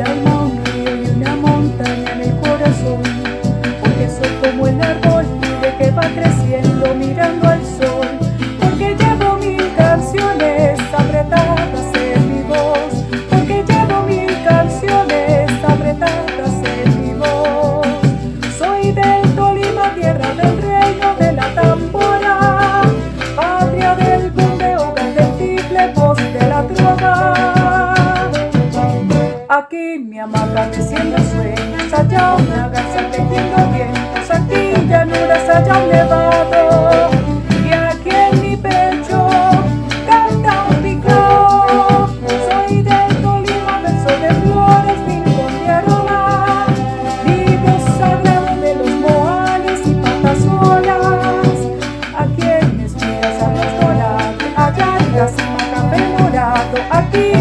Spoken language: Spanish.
love you. Aquí mi hamaca creciendo sueños, allá una garza tejiendo vientos, aquí llanuras, allá un nevado. Y aquí en mi pecho canta un picao. Soy del Tolima, verso de flores, vinco de Roma. Vivo sagrado de los moales y patas olas. Aquí en mis pies alas allá en la cima aquí